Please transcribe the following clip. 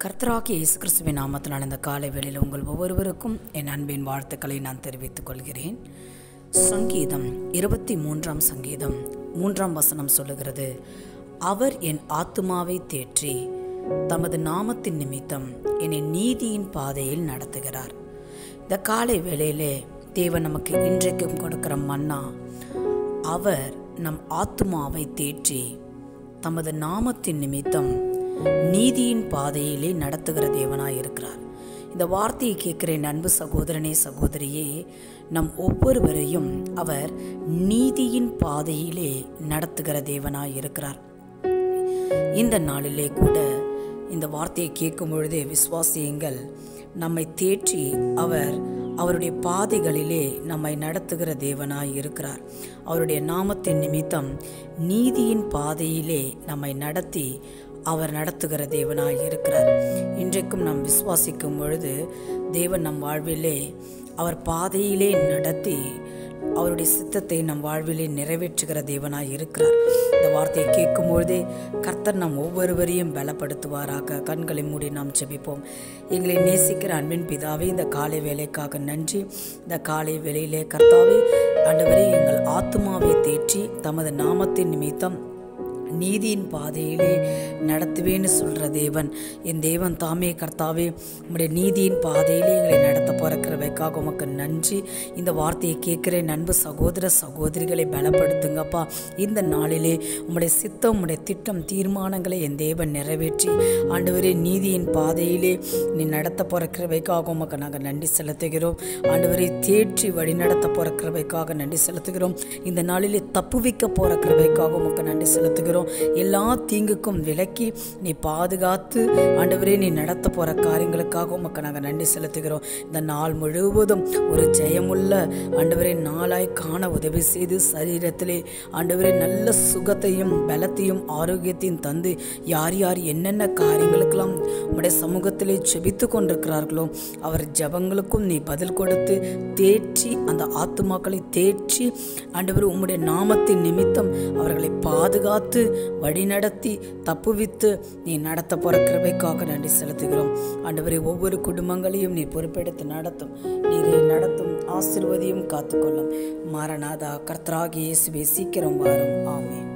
கர்த்தராகிய இயேசு கிறிஸ்துவின் நாமத்தினால் இந்த காலை வேளையில் உங்கள் ஒவ்வொருவருக்கும் என் அன்பின் வாழ்த்துக்களை நான் தெரிவித்துக் கொள்கிறேன். சங்கீதம் இருபத்தி மூன்றாம் சங்கீதம் மூன்றாம் வசனம் சொல்லுகிறது அவர் என் ஆத்துமாவை தேற்றி தமது நாமத்தின் நிமித்தம் என்னை நீதியின் பாதையில் நடத்துகிறார். இந்த காலை வேளையிலே தேவன் நமக்கு இன்றைக்கும் கொடுக்கிற மன்னா அவர் நம் ஆத்துமாவை தேற்றி தமது நாமத்தின் நிமித்தம் நீதியின் பாதையிலே நடத்துகிற தேவனாய் இருக்கிறார் இந்த வார்த்தையை கேட்கிற என் அன்பு சகோதரனே சகோதரியே. நம் ஒவ்வொருவரையும் அவர் நீதியின் பாதையிலே நடத்துகிற தேவனாய் இருக்கிறார் இந்த நாளிலே கூட இந்த வார்த்தையை கேட்கும் பொழுதே விசுவாசியுங்கள் நம்மை தேற்றி அவர் அவருடைய பாதைகளிலே நம்மை நடத்துகிற தேவனாய் இருக்கிறார். அவருடைய நாமத்தின் நிமித்தம் நீதியின் பாதையிலே நம்மை நடத்தி அவர் நடத்துகிற தேவனாய் இருக்கிறார். இன்றைக்கும் நாம் விசுவாசிக்கும் பொழுது தேவன் நம் வாழ்விலே அவர் பாதையிலே நடத்தி அவருடைய சித்தத்தை நம் வாழ்விலே நிறைவேற்றுகிற தேவனாய் இருக்கிறார். இந்த வார்த்தையை கேட்கும் பொழுதே கர்த்தர் நம் ஒவ்வொருவரையும் பலப்படுத்துவாராக. கண்களை மூடி நாம் செபிப்போம் எங்களை நேசிக்கிற அன்பின் பிதாவே இந்த காலை வேலைக்காக நன்றி. இந்த காலை வேலையிலே கர்த்தாவே ஆண்டவரே எங்கள் ஆத்மாவை தேற்றி தமது நாமத்தின் நிமித்தம் நீதியின் பாதையிலே நடத்துவேன்னு சொல்கிற தேவன். என் தேவன் தாமே கர்த்தாவே உங்களுடைய நீதியின் பாதையிலே எங்களை நடத்த பிறக்கிறவைக்காக உமக்கு நன்றி. இந்த வார்த்தையை கேட்குற நண்பு சகோதர சகோதரிகளை பலப்படுத்துங்கப்பா. இந்த நாளிலே உங்களுடைய சித்தம் உங்களுடைய திட்டம் தீர்மானங்களை என் தேவன் நிறைவேற்றி. ஆண்டவரே நீதியின் பாதையிலே நீ நடத்த பிறக்கிறவைக்காக உமக்கு நாங்கள் நன்றி செலுத்துகிறோம். ஆண்டவரை தேற்றி வழி நடத்த பிறக்கிறவைக்காக நன்றி செலுத்துகிறோம். இந்த நாளிலே தப்புவிக்க பிறக்கிறவைக்காக உமக்கு நன்றி செலுத்துகிறோம். எல்லா தீங்குக்கும் விலக்கி நீ பாதுகாத்து ஆண்டவரே நீ நடத்த போகிற காரியங்களுக்காக உமக்கு நாங்கள் நன்றி செலுத்துகிறோம். இந்த நாள் முழுவதும் ஒரு ஜெயமுள்ள ஆண்டவரே நாளாய் காண உதவி செய்து சரீரத்திலே ஆண்டவரே நல்ல சுகத்தையும் பலத்தையும் ஆரோக்கியத்தையும் தந்து யார் யார் என்னென்ன காரியங்களுக்கெல்லாம் உம்முடைய சமூகத்திலே ஜெபித்து கொண்டிருக்கிறார்களோ அவர் ஜபங்களுக்கும் நீ பதில் கொடுத்து தேற்றி அந்த ஆத்துமாக்களை தேற்றி ஆண்டவர் உம்முடைய நாமத்தின் நிமித்தம் அவர்களை பாதுகாத்து வழிநடத்தி தப்புவித்து நீ நடத்த போகிற கிருபைக்காக நன்றி செலுத்துகிறோம். ஆண்டவரை ஒவ்வொரு குடும்பங்களையும் நீ பொறுப்பெடுத்து நடத்தும். நீரை நடத்தும் ஆசிர்வதியும் காத்துக்கொள்ளும். மாரநாதா கர்த்தராகி இயேசுவே சீக்கிரம் வாரும். ஆமேன்.